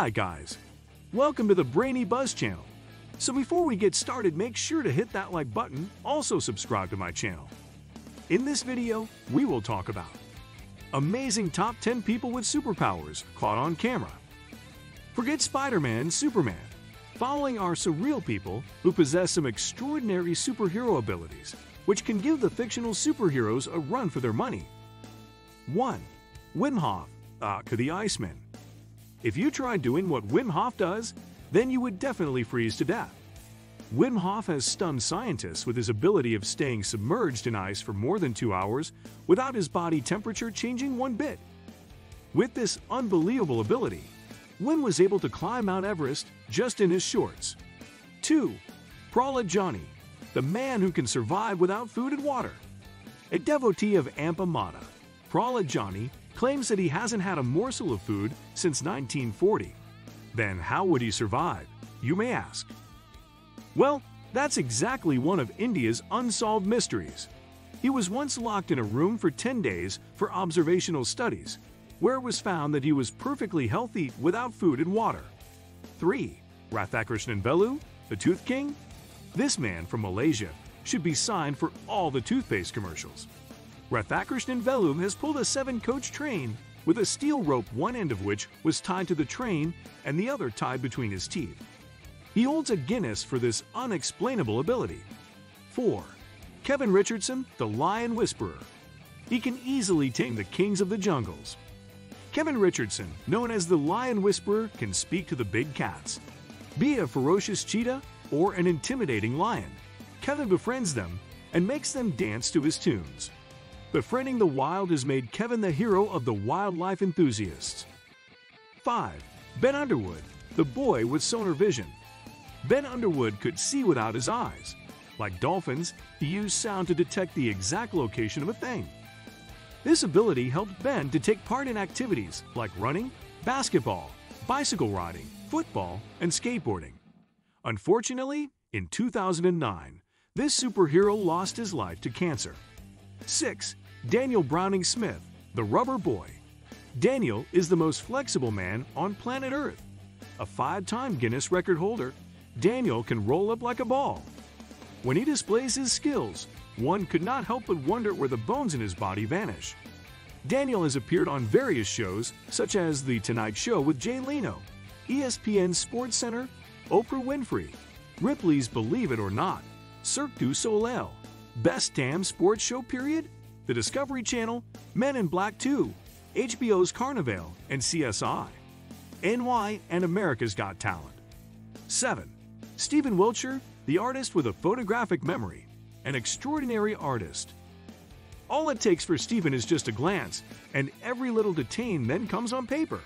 Hi guys, welcome to the Brainy Buzz channel. So before we get started, make sure to hit that like button, also subscribe to my channel. In this video, we will talk about amazing top 10 people with superpowers caught on camera. Forget Spider-Man Superman. Following are surreal people who possess some extraordinary superhero abilities, which can give the fictional superheroes a run for their money. 1. Wim Hof, uh, Aka the Iceman. If you tried doing what Wim Hof does, then you would definitely freeze to death. Wim Hof has stunned scientists with his ability of staying submerged in ice for more than two hours without his body temperature changing one bit. With this unbelievable ability, Wim was able to climb Mount Everest just in his shorts. 2. Prahlad Jani, the man who can survive without food and water. A devotee of Amba Mata, Prahlad Jani claims that he hasn't had a morsel of food since 1940. Then how would he survive, you may ask? Well, that's exactly one of India's unsolved mysteries. He was once locked in a room for 10 days for observational studies, where it was found that he was perfectly healthy without food and water. 3. Rathakrishnan Velu, the Tooth King? This man from Malaysia should be signed for all the toothpaste commercials. Rathakrishnan Velu has pulled a seven-coach train with a steel rope one end of which was tied to the train and the other tied between his teeth. He holds a Guinness for this unexplainable ability. 4. Kevin Richardson, the Lion Whisperer. He can easily tame the kings of the jungles. Kevin Richardson, known as the Lion Whisperer, can speak to the big cats. Be a ferocious cheetah or an intimidating lion, Kevin befriends them and makes them dance to his tunes. Befriending the wild has made Kevin the hero of the wildlife enthusiasts. 5. Ben Underwood, the boy with sonar vision. Ben Underwood could see without his eyes. Like dolphins, he used sound to detect the exact location of a thing. This ability helped Ben to take part in activities like running, basketball, bicycle riding, football, and skateboarding. Unfortunately, in 2009, this superhero lost his life to cancer. 6. Daniel Browning Smith, the Rubber Boy. Daniel is the most flexible man on planet Earth. A five-time Guinness record holder, Daniel can roll up like a ball. When he displays his skills, one could not help but wonder where the bones in his body vanish. Daniel has appeared on various shows such as The Tonight Show with Jay Leno, ESPN Sports Center, Oprah Winfrey, Ripley's Believe It or Not, Cirque du Soleil, Best Damn Sports Show Period, the Discovery Channel, Men in Black 2, HBO's Carnival, and CSI, NY, and America's Got Talent. 7. Stephen Wiltshire, the artist with a photographic memory, an extraordinary artist. All it takes for Stephen is just a glance, and every little detail then comes on paper.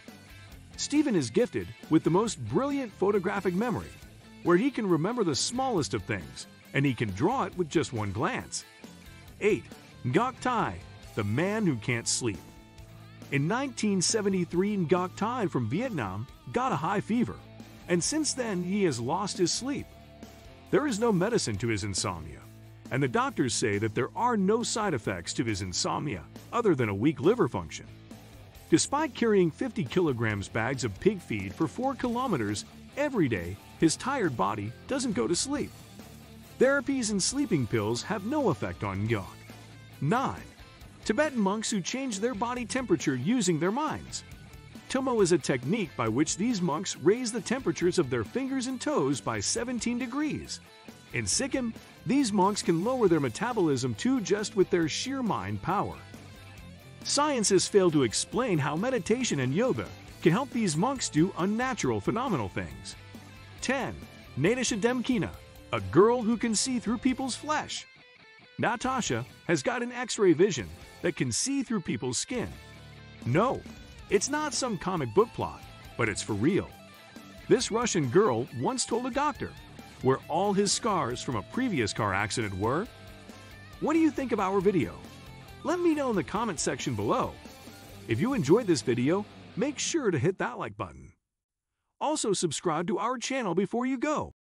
Stephen is gifted with the most brilliant photographic memory, where he can remember the smallest of things, and he can draw it with just one glance. 8. Ngoc Thai, the man who can't sleep. In 1973, Ngoc Thai from Vietnam got a high fever, and since then he has lost his sleep. There is no medicine to his insomnia, and the doctors say that there are no side effects to his insomnia other than a weak liver function. Despite carrying 50 kilograms bags of pig feed for 4 kilometers every day, his tired body doesn't go to sleep. Therapies and sleeping pills have no effect on Ngoc. 9. Tibetan monks who change their body temperature using their minds. Tummo is a technique by which these monks raise the temperatures of their fingers and toes by 17 degrees. In Sikkim, these monks can lower their metabolism too just with their sheer mind power. Science has failed to explain how meditation and yoga can help these monks do unnatural phenomenal things. 10. Natasha Demkina, a girl who can see through people's flesh. Natasha has got an x-ray vision that can see through people's skin. No, it's not some comic book plot, but it's for real. This Russian girl once told a doctor where all his scars from a previous car accident were. What do you think of our video? Let me know in the comment section below. If you enjoyed this video, make sure to hit that like button. Also subscribe to our channel before you go.